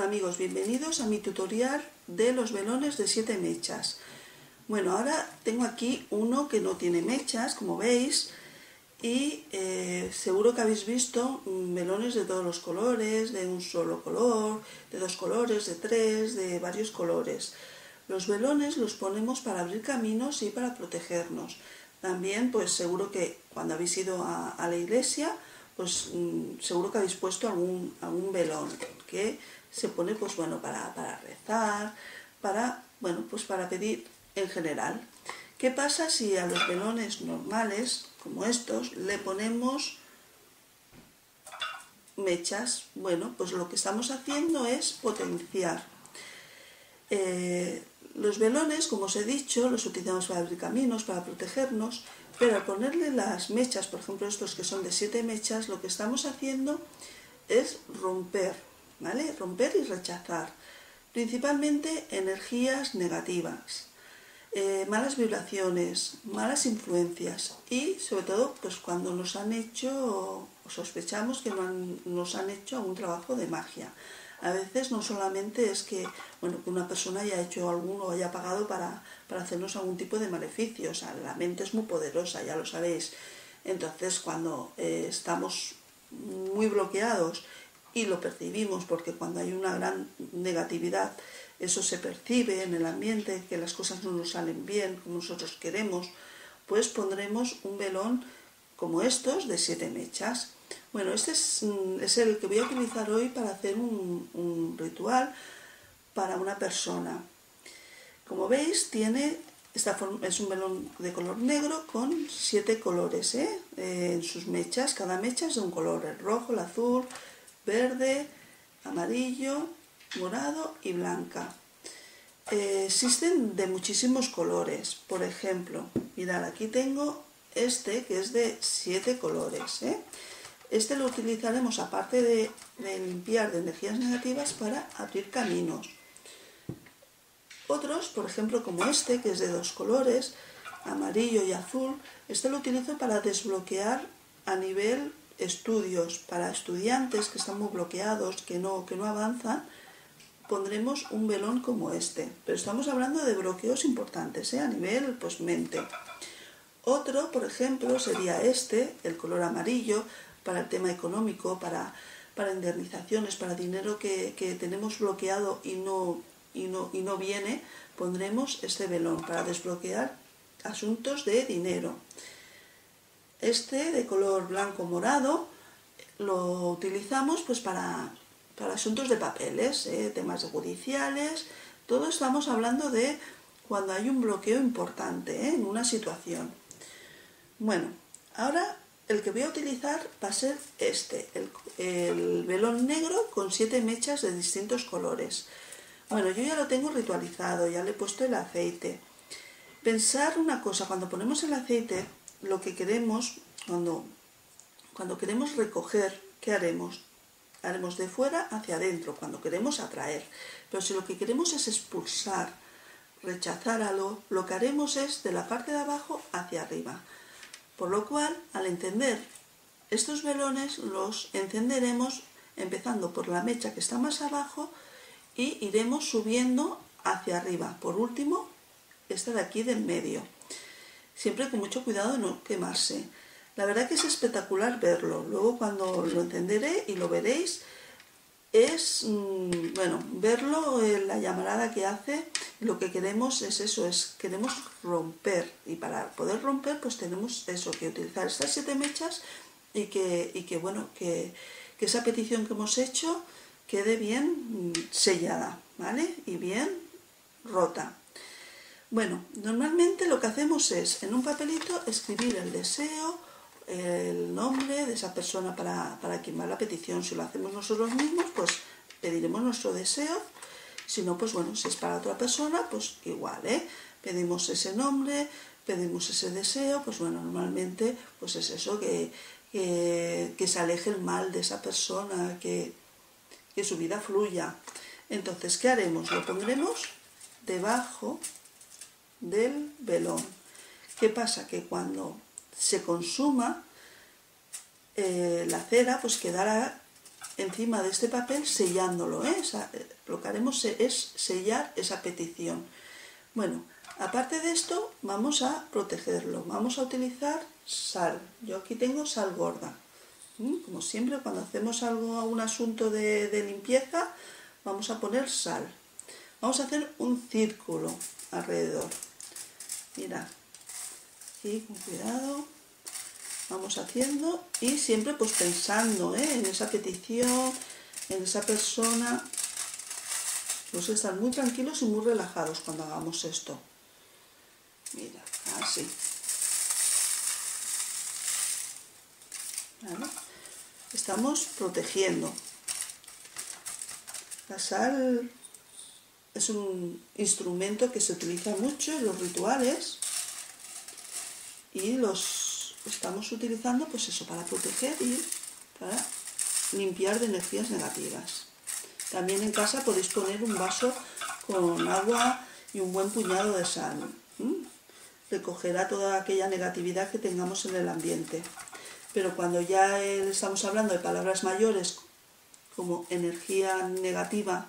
Amigos, bienvenidos a mi tutorial de los velones de 7 mechas. Bueno, ahora tengo aquí uno que no tiene mechas, como veis, y eh, seguro que habéis visto velones de todos los colores, de un solo color, de dos colores, de tres, de varios colores. Los velones los ponemos para abrir caminos y para protegernos. También, pues seguro que cuando habéis ido a, la iglesia, pues mm, seguro que habéis puesto algún, algún velón que se pone pues bueno para, rezar, para, bueno, pues para pedir en general. ¿Qué pasa si a los velones normales, como estos, le ponemos mechas? Bueno, pues lo que estamos haciendo es potenciar. Eh, los velones, como os he dicho, los utilizamos para abrir caminos, para protegernos, pero al ponerle las mechas, por ejemplo estos que son de siete mechas, lo que estamos haciendo es romper ¿vale? Romper y rechazar. Principalmente energías negativas, eh, malas vibraciones, malas influencias y sobre todo pues cuando nos han hecho sospechamos que nos han hecho algún trabajo de magia. A veces no solamente es que, bueno, una persona haya hecho alguno o haya pagado para, hacernos algún tipo de maleficio. O sea, la mente es muy poderosa, ya lo sabéis. Entonces, cuando eh, estamos muy bloqueados y lo percibimos porque cuando hay una gran negatividad eso se percibe en el ambiente, que las cosas no nos salen bien como nosotros queremos, pues pondremos un velón como estos de siete mechas. Bueno, este es, mm, el que voy a utilizar hoy para hacer un, ritual para una persona. Como veis, tiene esta es un velón de color negro con siete colores ¿eh? Eh, en sus mechas. Cada mecha es de un color, el rojo, el azul, verde, amarillo, morado y blanca. Eh, existen de muchísimos colores. Por ejemplo, mirad, aquí tengo este que es de siete colores. ¿eh? Este lo utilizaremos aparte de, de limpiar de energías negativas para abrir caminos. Otros, por ejemplo, como este, que es de dos colores, amarillo y azul, este lo utilizo para desbloquear a nivel estudios para estudiantes que están muy bloqueados, que no, que no avanzan, pondremos un velón como este. Pero estamos hablando de bloqueos importantes, ¿eh? a nivel pues, mente. Otro, por ejemplo, sería este, el color amarillo, para el tema económico, para, para indemnizaciones, para dinero que, que tenemos bloqueado y no, y, no, y no viene, pondremos este velón para desbloquear asuntos de dinero. Este de color blanco morado lo utilizamos pues para, asuntos de papeles, ¿eh? temas judiciales, todo estamos hablando de cuando hay un bloqueo importante ¿eh? en una situación. Bueno, ahora el que voy a utilizar va a ser este, el, el, velón negro con siete mechas de distintos colores. Bueno, yo ya lo tengo ritualizado, ya le he puesto el aceite. Pensar una cosa, cuando ponemos el aceite, lo que queremos, cuando, cuando queremos recoger, ¿qué haremos? Haremos de fuera hacia adentro, cuando queremos atraer. Pero si lo que queremos es expulsar, rechazar algo, lo que haremos es de la parte de abajo hacia arriba. Por lo cual, al encender estos velones, los encenderemos empezando por la mecha que está más abajo y iremos subiendo hacia arriba. Por último, esta de aquí del medio siempre con mucho cuidado de no quemarse. La verdad que es espectacular verlo. Luego cuando lo encenderé y lo veréis, es, mm, bueno, verlo, en la llamarada que hace, lo que queremos es eso, es queremos romper. Y para poder romper, pues tenemos eso, que utilizar estas siete mechas y que, y que bueno, que, que esa petición que hemos hecho quede bien mm, sellada, ¿vale? Y bien rota. Bueno, normalmente lo que hacemos es en un papelito escribir el deseo, el nombre de esa persona para, quien va la petición. Si lo hacemos nosotros mismos, pues pediremos nuestro deseo. Si no, pues bueno, si es para otra persona, pues igual, ¿eh? Pedimos ese nombre, pedimos ese deseo, pues bueno, normalmente pues es eso, que, que, se aleje el mal de esa persona, que, que su vida fluya. Entonces, ¿qué haremos? Lo pondremos debajo del velón. ¿Qué pasa? Que cuando se consuma eh, la cera, pues quedará encima de este papel sellándolo. ¿eh? lo que haremos es sellar esa petición. Bueno, aparte de esto, vamos a protegerlo. Vamos a utilizar sal. Yo aquí tengo sal gorda. Como siempre, cuando hacemos algo, un asunto de limpieza, vamos a poner sal. Vamos a hacer un círculo alrededor. Mira, aquí con cuidado vamos haciendo y siempre pues pensando ¿eh? en esa petición, en esa persona. Pues estar muy tranquilos y muy relajados cuando hagamos esto. Mira, así. Estamos protegiendo. La sal es un instrumento que se utiliza mucho en los rituales y los estamos utilizando pues eso para proteger y para limpiar de energías negativas. También en casa podéis poner un vaso con agua y un buen puñado de sal. Recogerá toda aquella negatividad que tengamos en el ambiente. Pero cuando ya estamos hablando de palabras mayores como energía negativa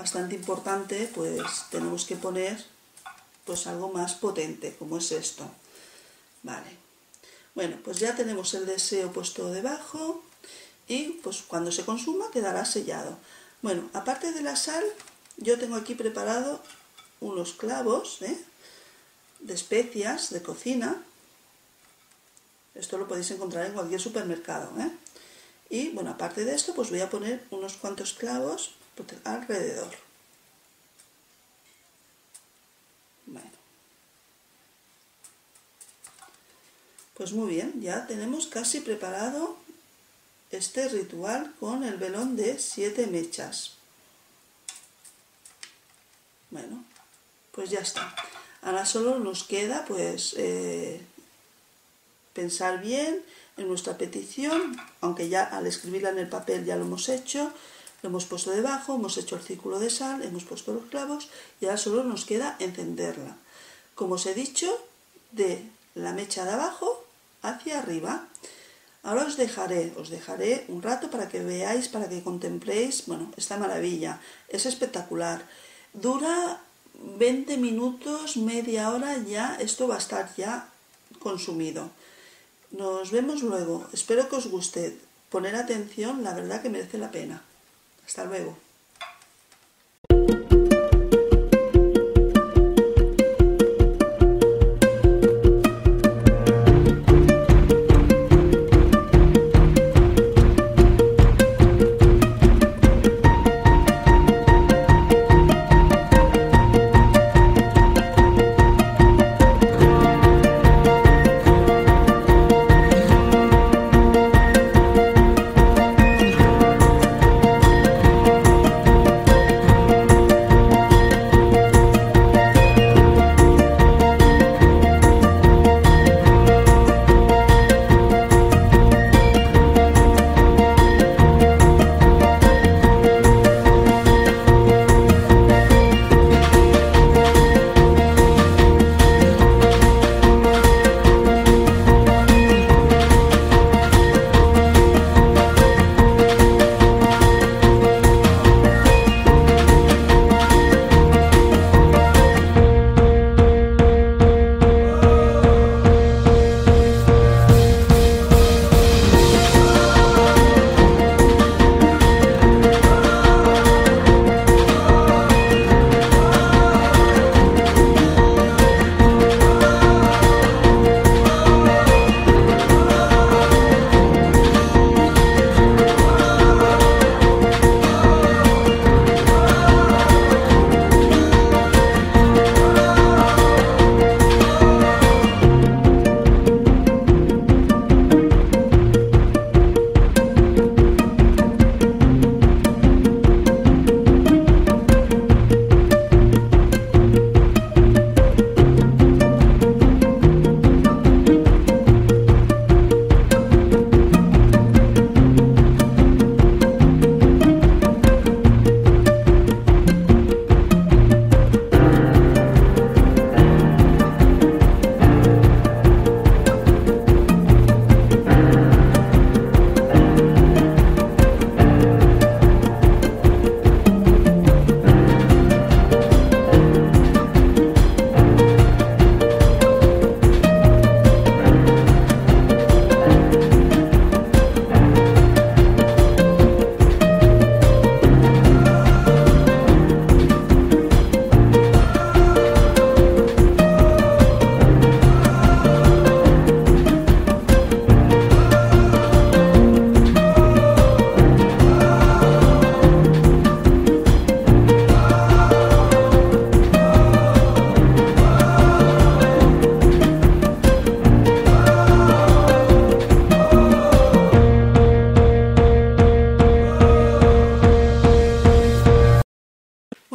bastante importante, pues tenemos que poner pues algo más potente, como es esto. Vale. Bueno, pues ya tenemos el deseo puesto debajo y pues cuando se consuma quedará sellado. Bueno, aparte de la sal, yo tengo aquí preparado unos clavos ¿eh? de especias de cocina. Esto lo podéis encontrar en cualquier supermercado. ¿eh? Y bueno, aparte de esto, pues voy a poner unos cuantos clavos alrededor. Bueno. Pues muy bien, ya tenemos casi preparado este ritual con el velón de siete mechas. Bueno, pues ya está. Ahora solo nos queda pues eh, pensar bien en nuestra petición, aunque ya al escribirla en el papel ya lo hemos hecho, lo hemos puesto debajo, hemos hecho el círculo de sal, hemos puesto los clavos y ahora solo nos queda encenderla. Como os he dicho, de la mecha de abajo hacia arriba. Ahora os dejaré, os dejaré un rato para que veáis, para que contempléis, bueno, esta maravilla. Es espectacular. Dura 20 minutos, media hora ya, esto va a estar ya consumido. Nos vemos luego. Espero que os guste. Poner atención, la verdad que merece la pena. Hasta luego.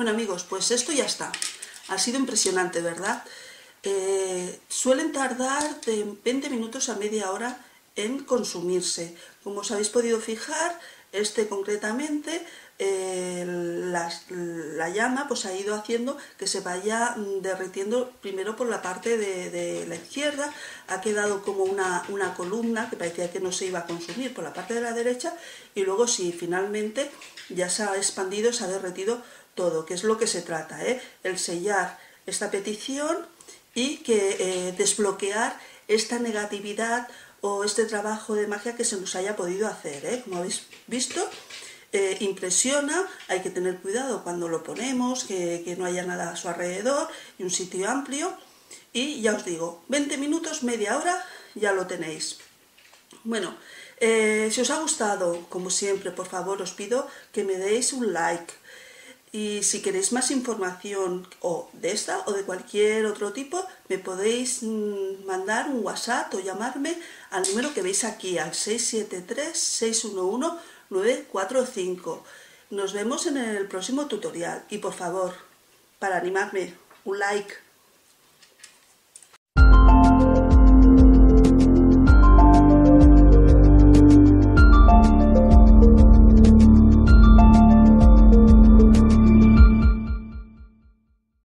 Amigos, pues esto ya está. Ha sido impresionante, ¿verdad? Eh, suelen tardar de 20 minutos a media hora en consumirse. Como os habéis podido fijar, este concretamente eh, la, llama pues ha ido haciendo que se vaya derritiendo primero por la parte de, la izquierda, ha quedado como una, una, columna que parecía que no se iba a consumir por la parte de la derecha y luego sí, finalmente ya se ha expandido, se ha derretido todo, que es lo que se trata, ¿eh? el sellar esta petición y que eh, desbloquear esta negatividad o este trabajo de magia que se nos haya podido hacer. ¿eh? Como habéis visto, eh, impresiona, hay que tener cuidado cuando lo ponemos, que, no haya nada a su alrededor y un sitio amplio. Y ya os digo, 20 minutos, media hora, ya lo tenéis. Bueno, eh, si os ha gustado, como siempre, por favor os pido que me deis un like. Y si queréis más información o de esta o de cualquier otro tipo, me podéis mm, mandar un WhatsApp o llamarme al número que veis aquí, al 673 611 945. Nos vemos en el próximo tutorial y por favor, para animarme, un like.